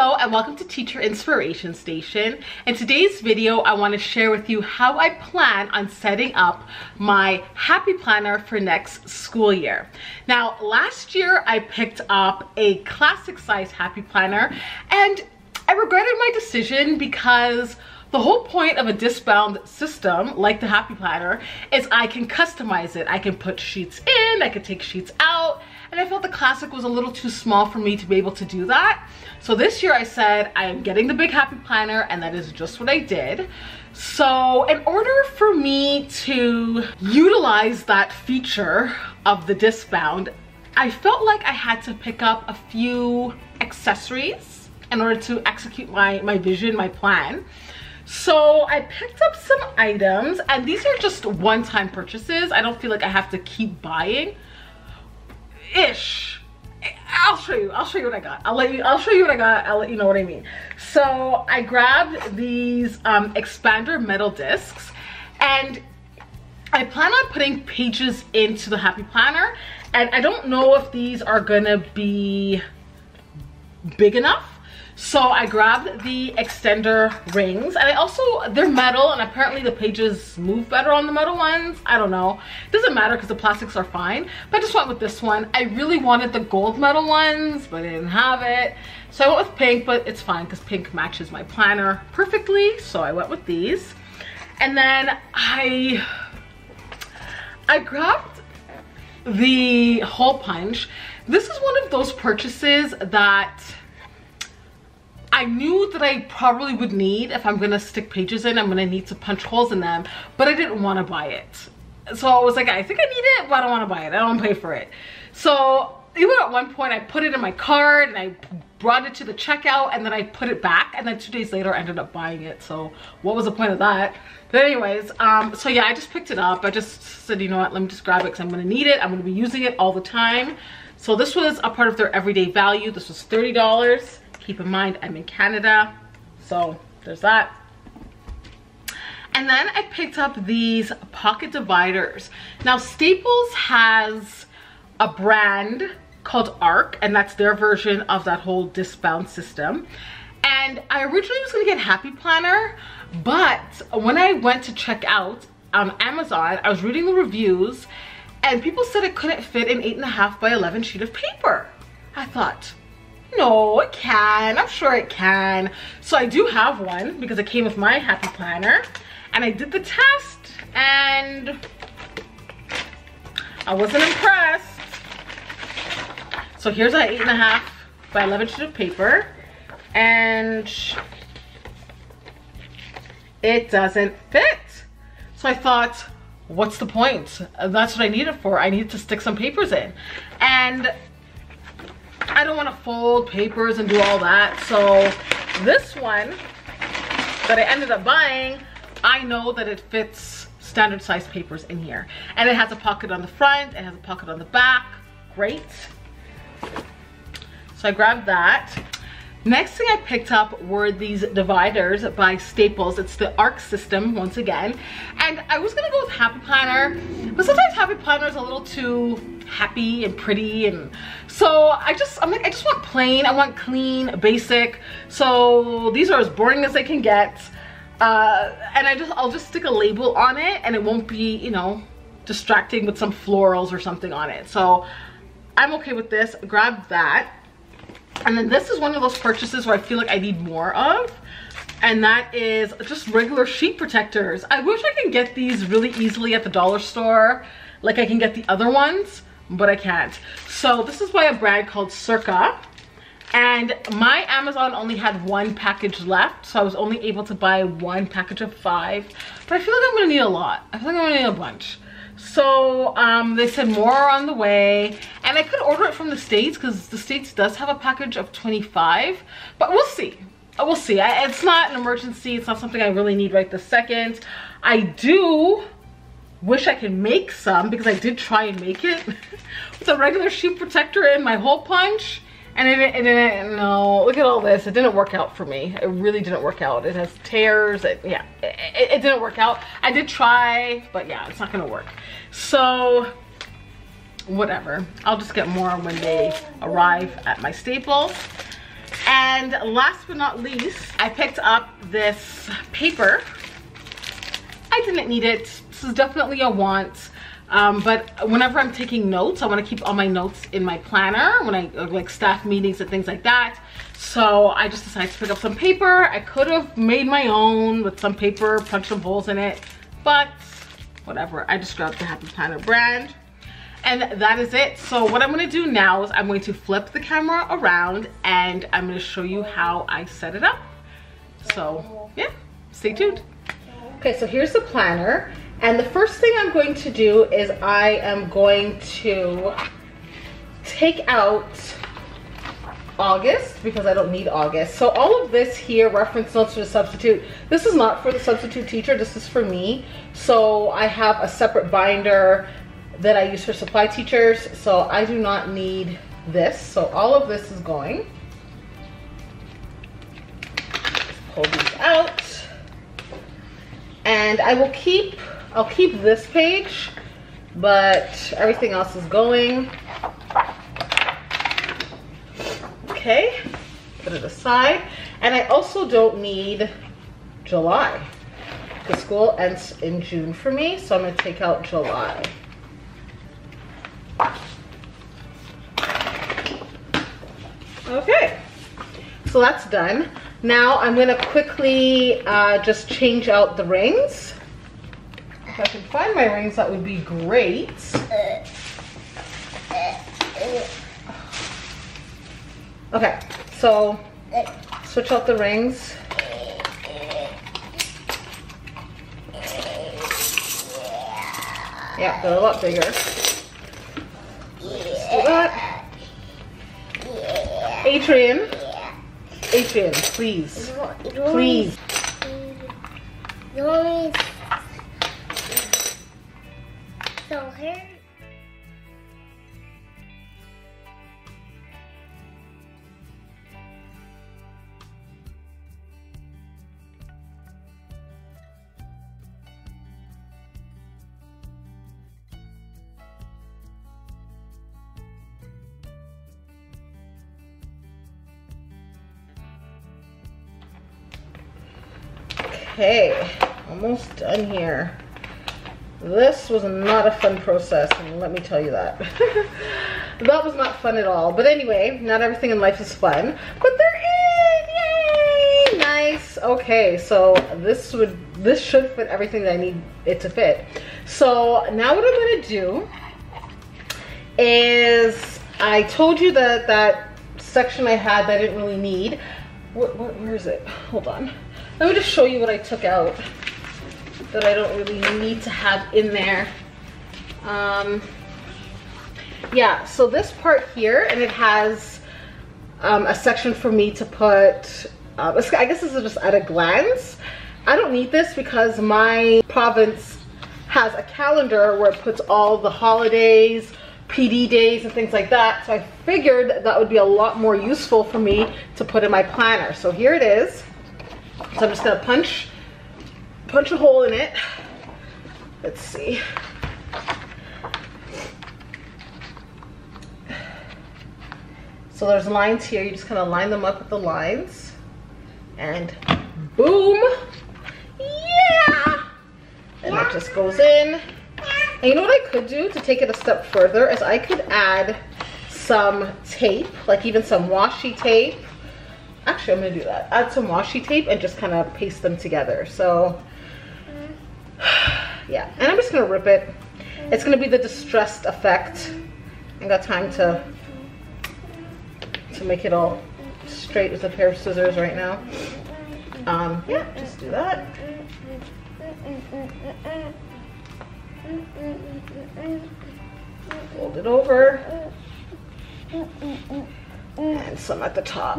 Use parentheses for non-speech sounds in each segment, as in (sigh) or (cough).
Hello and welcome to Teacher Inspiration Station. In today's video, I want to share with you how I plan on setting up my Happy Planner for next school year. Now, last year I picked up a classic size Happy Planner and I regretted my decision because the whole point of a disc-bound system like the Happy Planner is I can customize it. I can put sheets in, I can take sheets out, and I felt the Classic was a little too small for me to be able to do that. So this year I said, I am getting the big happy planner and that is just what I did. So in order for me to utilize that feature of the disc bound, I felt like I had to pick up a few accessories in order to execute my, my vision, my plan. So I picked up some items and these are just one-time purchases. I don't feel like I have to keep buying. Ish I'll show you. I'll show you what I got. I'll let you. I'll show you what I got. I'll let you know what I mean. So I grabbed these um, expander metal discs, and I plan on putting pages into the Happy Planner. And I don't know if these are gonna be big enough so I grabbed the extender rings and I also, they're metal and apparently the pages move better on the metal ones. I don't know. It doesn't matter because the plastics are fine. But I just went with this one. I really wanted the gold metal ones, but I didn't have it. So I went with pink, but it's fine because pink matches my planner perfectly. So I went with these. And then I, I grabbed the hole punch. This is one of those purchases that I knew that I probably would need, if I'm gonna stick pages in, I'm gonna need to punch holes in them, but I didn't wanna buy it. So I was like, I think I need it, but I don't wanna buy it. I don't pay for it. So even at one point I put it in my cart and I brought it to the checkout and then I put it back and then two days later I ended up buying it. So what was the point of that? But anyways, um, so yeah, I just picked it up. I just said, you know what, let me just grab it because I'm gonna need it. I'm gonna be using it all the time. So this was a part of their everyday value. This was $30. Keep in mind, I'm in Canada, so there's that. And then I picked up these pocket dividers. Now Staples has a brand called ARC, and that's their version of that whole disc bound system. And I originally was gonna get Happy Planner, but when I went to check out on Amazon, I was reading the reviews and people said it couldn't fit an eight and a half by 11 sheet of paper. I thought, no, it can. I'm sure it can. So I do have one because it came with my Happy Planner. And I did the test and I wasn't impressed. So here's an eight and a half by 11 sheet of paper. And it doesn't fit. So I thought, what's the point? That's what I need it for. I need to stick some papers in. And I don't want to fold papers and do all that. So this one that I ended up buying, I know that it fits standard size papers in here. And it has a pocket on the front, it has a pocket on the back. Great. So I grabbed that. Next thing I picked up were these dividers by Staples. It's the ARC system once again. And I was gonna go with Happy Planner, but sometimes Happy Planner is a little too happy and pretty. And so I just, I'm like, I just want plain, I want clean, basic. So these are as boring as they can get. Uh, and I just, I'll just stick a label on it and it won't be, you know, distracting with some florals or something on it. So I'm okay with this, grab that. And then this is one of those purchases where I feel like I need more of. And that is just regular sheet protectors. I wish I could get these really easily at the dollar store. Like I can get the other ones, but I can't. So this is by a brand called Circa. And my Amazon only had one package left. So I was only able to buy one package of five. But I feel like I'm gonna need a lot. I feel like I'm gonna need a bunch. So um, they said more on the way. And I could order it from the States because the States does have a package of 25. But we'll see. We'll see. I, it's not an emergency. It's not something I really need right this second. I do wish I could make some because I did try and make it (laughs) with a regular sheet protector in my hole punch and it, it didn't, no, look at all this. It didn't work out for me. It really didn't work out. It has tears. It, yeah, it, it didn't work out. I did try, but yeah, it's not gonna work. So, whatever. I'll just get more when they arrive at my Staples. And last but not least, I picked up this paper. I didn't need it. This is definitely a want. Um, but whenever I'm taking notes, I want to keep all my notes in my planner when I like staff meetings and things like that. So I just decided to pick up some paper. I could have made my own with some paper, punch some holes in it, but whatever. I just grabbed the Happy Planner brand and that is it. So what I'm gonna do now is I'm going to flip the camera around and I'm gonna show you how I set it up. So yeah, stay tuned. Okay, so here's the planner and the first thing I'm going to do is I am going to take out August because I don't need August. So all of this here, reference notes for the substitute, this is not for the substitute teacher, this is for me. So I have a separate binder that I use for supply teachers. So I do not need this. So all of this is going. pull these out. And I will keep I'll keep this page, but everything else is going. Okay, put it aside. And I also don't need July. The school ends in June for me, so I'm gonna take out July. Okay, so that's done. Now I'm gonna quickly uh, just change out the rings. If I could find my rings, that would be great. Okay, so switch out the rings. Yeah, they're a lot bigger. That. Adrian. Adrian, please. Please. Okay, almost done here. This was not a fun process, and let me tell you that. (laughs) that was not fun at all. But anyway, not everything in life is fun, but they're in, yay! Nice, okay, so this would, this should fit everything that I need it to fit. So now what I'm gonna do is, I told you that that section I had that I didn't really need. Where is it? Hold on. Let me just show you what I took out that I don't really need to have in there. Um, yeah, so this part here, and it has um, a section for me to put, uh, I guess this is just at a glance. I don't need this because my province has a calendar where it puts all the holidays, PD days and things like that. So I figured that would be a lot more useful for me to put in my planner. So here it is. So I'm just gonna punch, punch a hole in it. Let's see. So there's lines here. You just kind of line them up with the lines. And boom. Yeah. And it just goes in. And you know what I could do to take it a step further is I could add some tape, like even some washi tape actually I'm gonna do that. Add some washi tape and just kind of paste them together. So yeah, and I'm just gonna rip it. It's gonna be the distressed effect. I got time to to make it all straight with a pair of scissors right now. Um, yeah, just do that. Fold it over and some at the top.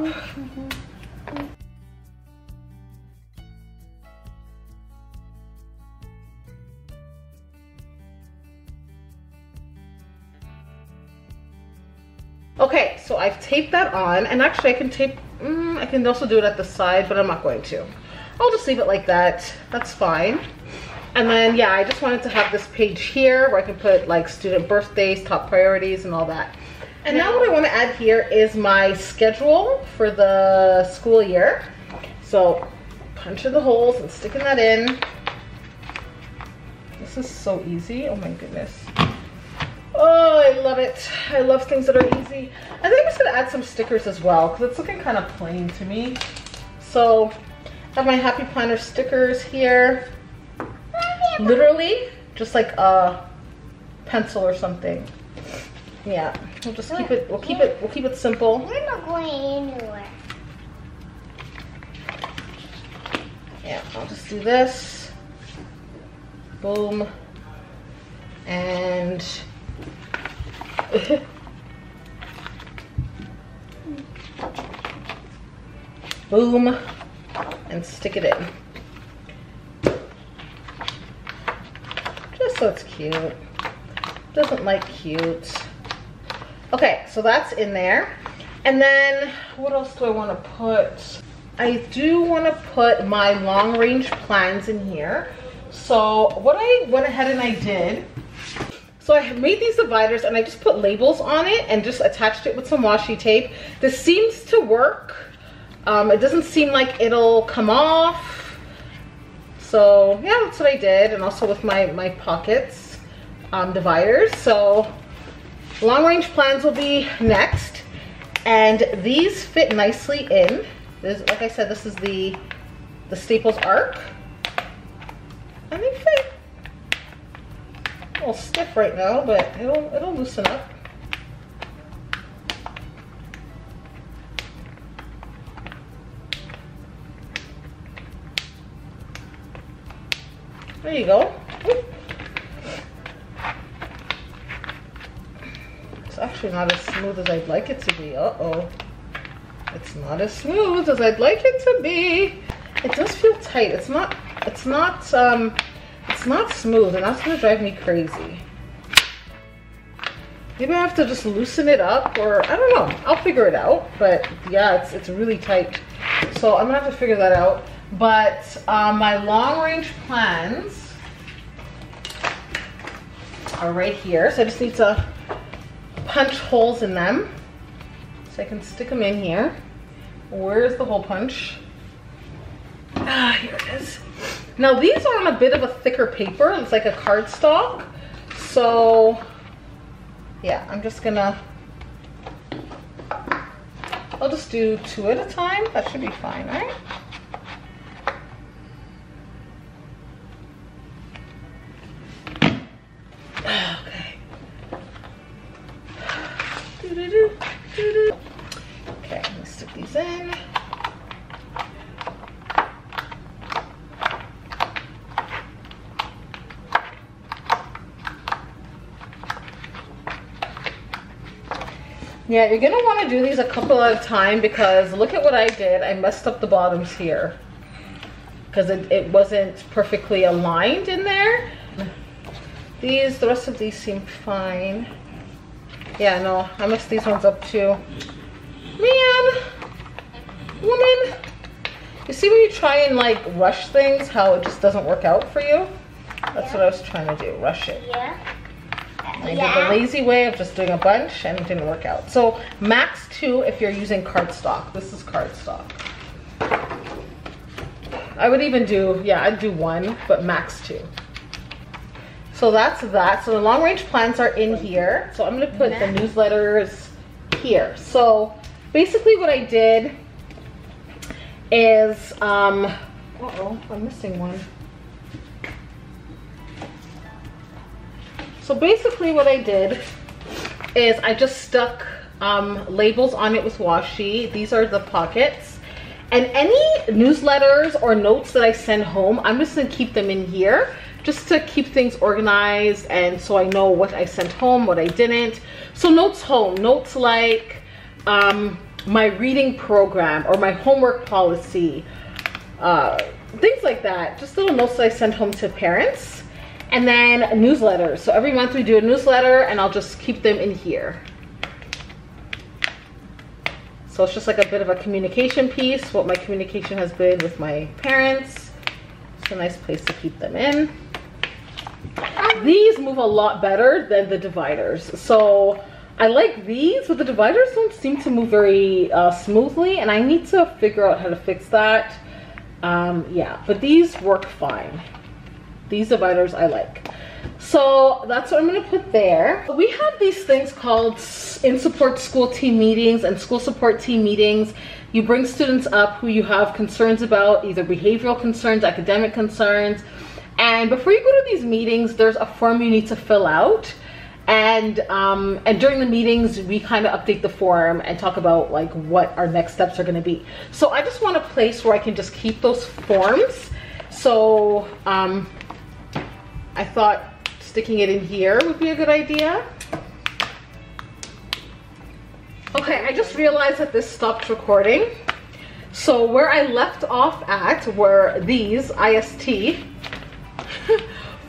I've taped that on and actually I can tape, mm, I can also do it at the side, but I'm not going to. I'll just leave it like that, that's fine. And then yeah, I just wanted to have this page here where I can put like student birthdays, top priorities and all that. And now what I want to add here is my schedule for the school year. So punching the holes and sticking that in. This is so easy. Oh my goodness. Oh, I love it. I love things that are easy. I think I'm just gonna add some stickers as well because it's looking kind of plain to me. So I have my Happy Planner stickers here. Literally, just like a pencil or something. Yeah, we'll just keep it, we'll keep it, we'll keep it simple. We're not going anywhere. Yeah, I'll just do this. Boom. And (laughs) boom. And stick it in. Just so it's cute. Doesn't like cute. Okay, so that's in there. And then what else do I want to put? I do want to put my long range plans in here. So what I went ahead and I did, so I made these dividers and I just put labels on it and just attached it with some washi tape. This seems to work. Um, it doesn't seem like it'll come off. So yeah, that's what I did. And also with my, my pockets um, dividers. So long range plans will be next. And these fit nicely in. This, like I said, this is the, the Staples Arc. And they fit. A little stiff right now, but it'll, it'll loosen up. There you go. It's actually not as smooth as I'd like it to be. Uh-oh. It's not as smooth as I'd like it to be. It does feel tight. It's not, it's not, um, it's not smooth and that's gonna drive me crazy. Maybe I have to just loosen it up or I don't know. I'll figure it out. But yeah, it's, it's really tight. So I'm gonna have to figure that out. But um, my long range plans are right here. So I just need to punch holes in them. So I can stick them in here. Where's the hole punch? Ah, here it is. Now these are on a bit of a thicker paper. It's like a cardstock. So yeah, I'm just gonna, I'll just do two at a time. That should be fine, right? (sighs) (sighs) Okay. Let me stick these in. Yeah, you're gonna wanna do these a couple at a time because look at what I did. I messed up the bottoms here because it, it wasn't perfectly aligned in there. These, the rest of these seem fine. Yeah, no, I messed these ones up too. Man, woman. You see when you try and like rush things, how it just doesn't work out for you? That's what I was trying to do, rush it. Yeah. I did the lazy way of just doing a bunch and it didn't work out. So max two if you're using cardstock. This is cardstock. I would even do, yeah, I'd do one, but max two. So that's that. So the long range plans are in here. So I'm gonna put the newsletters here. So basically what I did is, um, uh-oh, I'm missing one. So basically what I did is I just stuck um, labels on it with washi. These are the pockets. And any newsletters or notes that I send home, I'm just gonna keep them in here just to keep things organized and so I know what I sent home, what I didn't. So notes home, notes like um, my reading program or my homework policy, uh, things like that. Just little notes that I send home to parents. And then newsletters. So every month we do a newsletter and I'll just keep them in here. So it's just like a bit of a communication piece, what my communication has been with my parents. It's a nice place to keep them in. These move a lot better than the dividers. So I like these, but the dividers don't seem to move very uh, smoothly, and I need to figure out how to fix that. Um, yeah, but these work fine. These dividers I like. So that's what I'm gonna put there. We have these things called in support school team meetings and school support team meetings. You bring students up who you have concerns about, either behavioral concerns, academic concerns. And before you go to these meetings, there's a form you need to fill out and um, and during the meetings we kind of update the form and talk about like what our next steps are going to be so i just want a place where i can just keep those forms so um, i thought sticking it in here would be a good idea okay i just realized that this stopped recording so where i left off at were these ist (laughs)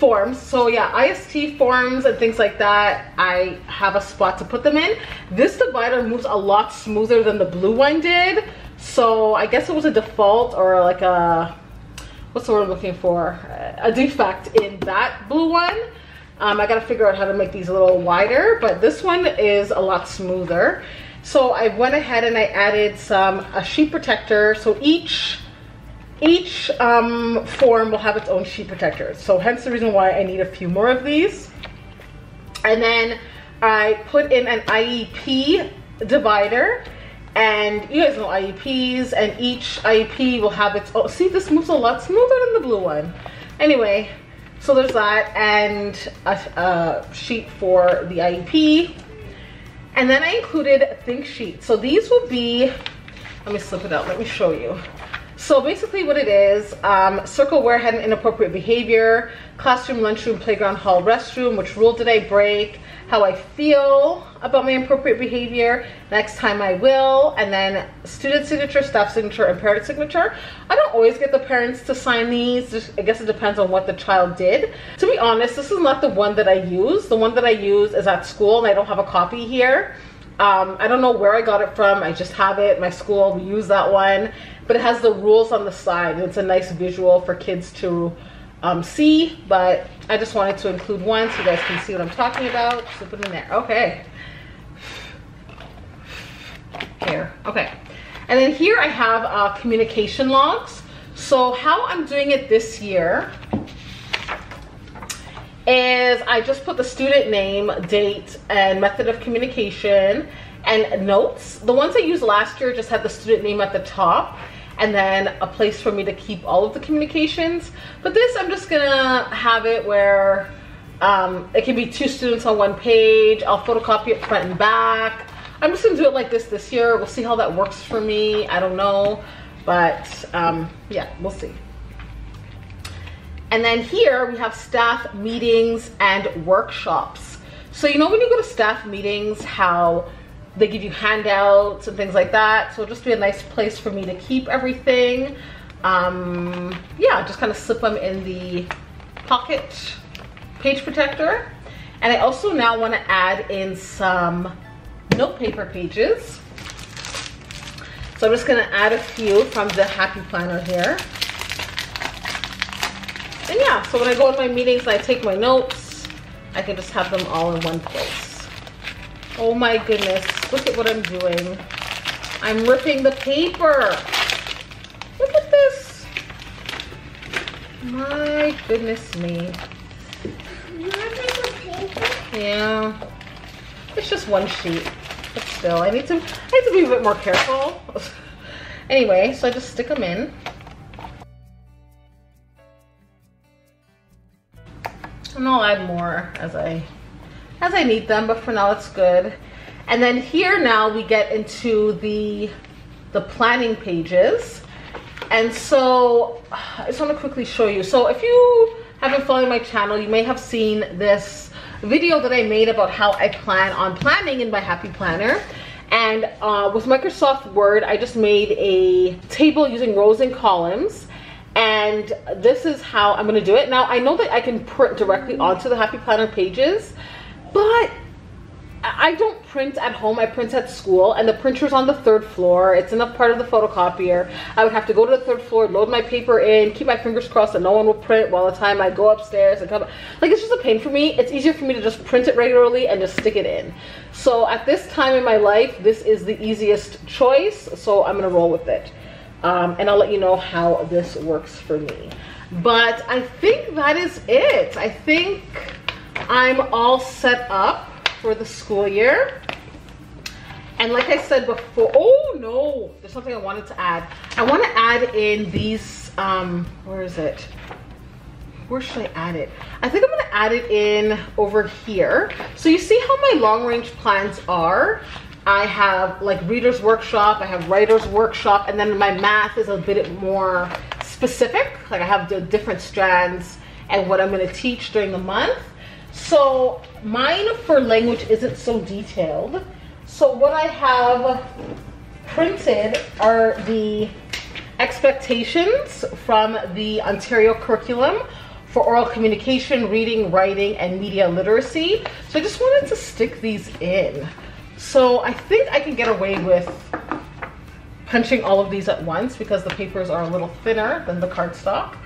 forms. So yeah, IST forms and things like that, I have a spot to put them in. This divider moves a lot smoother than the blue one did. So I guess it was a default or like a, what's the word I'm looking for? A defect in that blue one. Um, I gotta figure out how to make these a little wider, but this one is a lot smoother. So I went ahead and I added some a sheet protector. So each each um, form will have its own sheet protector. So hence the reason why I need a few more of these. And then I put in an IEP divider and you guys know IEPs and each IEP will have its, oh, see this moves a lot smoother than the blue one. Anyway, so there's that and a, a sheet for the IEP. And then I included a think sheets. So these will be, let me slip it out, let me show you. So basically what it is, um, circle where had an inappropriate behavior, classroom, lunchroom, playground, hall, restroom, which rule did I break, how I feel about my inappropriate behavior, next time I will, and then student signature, staff signature, and parent signature. I don't always get the parents to sign these, Just, I guess it depends on what the child did. To be honest, this is not the one that I use. The one that I use is at school and I don't have a copy here. Um, I don't know where I got it from. I just have it. My school, we use that one. But it has the rules on the side. It's a nice visual for kids to um, see. But I just wanted to include one so you guys can see what I'm talking about. So put it in there. Okay. Here. Okay. And then here I have uh, communication logs. So how I'm doing it this year is I just put the student name, date, and method of communication and notes. The ones I used last year just had the student name at the top and then a place for me to keep all of the communications. But this, I'm just gonna have it where um, it can be two students on one page. I'll photocopy it front and back. I'm just gonna do it like this this year. We'll see how that works for me. I don't know, but um, yeah, we'll see. And then here we have staff meetings and workshops. So you know when you go to staff meetings, how they give you handouts and things like that. So it'll just be a nice place for me to keep everything. Um, yeah, just kind of slip them in the pocket page protector. And I also now want to add in some note paper pages. So I'm just going to add a few from the Happy Planner here. And yeah, so when I go in my meetings and I take my notes, I can just have them all in one place. Oh my goodness, look at what I'm doing. I'm ripping the paper. Look at this. My goodness me. Yeah. It's just one sheet. But still, I need to I need to be a bit more careful. (laughs) anyway, so I just stick them in. And I'll add more as I as I need them, but for now it's good. And then here now we get into the the planning pages. And so I just want to quickly show you. So if you haven't followed my channel, you may have seen this video that I made about how I plan on planning in my Happy Planner. And uh, with Microsoft Word, I just made a table using rows and columns and this is how I'm gonna do it. Now I know that I can print directly onto the Happy Planner pages, but I don't print at home, I print at school, and the printer's on the third floor. It's in a part of the photocopier. I would have to go to the third floor, load my paper in, keep my fingers crossed that no one will print while the time I go upstairs and come. Like, it's just a pain for me. It's easier for me to just print it regularly and just stick it in. So at this time in my life, this is the easiest choice, so I'm gonna roll with it. Um, and I'll let you know how this works for me. But I think that is it. I think I'm all set up for the school year. And like I said before, oh no, there's something I wanted to add. I want to add in these, um, where is it? Where should I add it? I think I'm gonna add it in over here. So you see how my long range plans are? I have like reader's workshop, I have writer's workshop, and then my math is a bit more specific. Like I have the different strands and what I'm gonna teach during the month. So mine for language isn't so detailed. So what I have printed are the expectations from the Ontario curriculum for oral communication, reading, writing, and media literacy. So I just wanted to stick these in. So I think I can get away with punching all of these at once because the papers are a little thinner than the cardstock.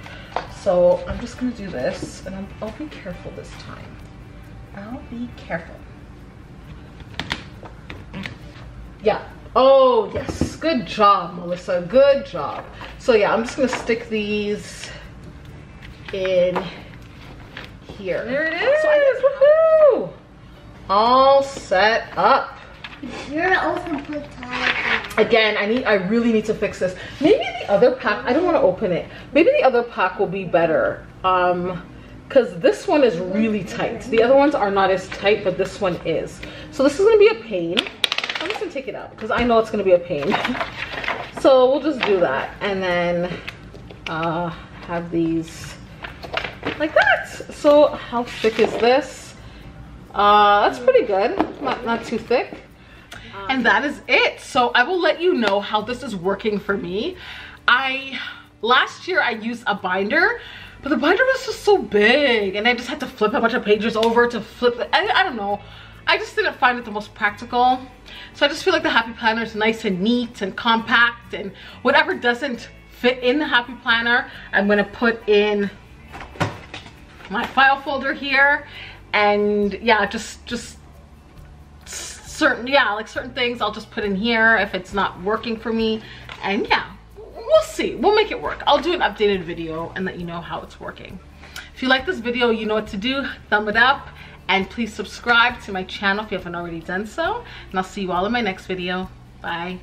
So I'm just gonna do this and i will be careful this time. I'll be careful. Yeah. Oh, yes. Good job, Melissa. Good job. So yeah, I'm just going to stick these in here. There it is. So woohoo! All set up. You're Again, I need I really need to fix this. Maybe the other pack, I don't want to open it. Maybe the other pack will be better. Um because this one is really tight. The other ones are not as tight, but this one is. So this is gonna be a pain. I'm just gonna take it out because I know it's gonna be a pain. (laughs) so we'll just do that and then uh, have these like that. So how thick is this? Uh, that's pretty good, not, not too thick. Uh-huh. And that is it. So I will let you know how this is working for me. I, last year I used a binder but the binder was just so big and I just had to flip a bunch of pages over to flip. I, I don't know. I just didn't find it the most practical. So I just feel like the Happy Planner is nice and neat and compact and whatever doesn't fit in the Happy Planner, I'm gonna put in my file folder here. And yeah, just, just certain, yeah, like certain things I'll just put in here if it's not working for me. And yeah, we'll see. We'll make it work. I'll do an updated video and let you know how it's working. If you like this video you know what to do. Thumb it up. And please subscribe to my channel if you haven't already done so. And i'll see you all in my next video. Bye